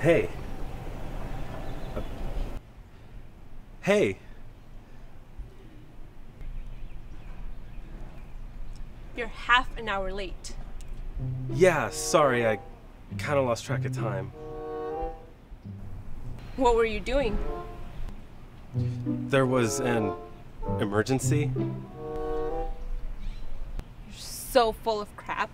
Hey. Hey. You're half an hour late. Yeah, sorry, I kind of lost track of time. What were you doing? There was an emergency. You're so full of crap.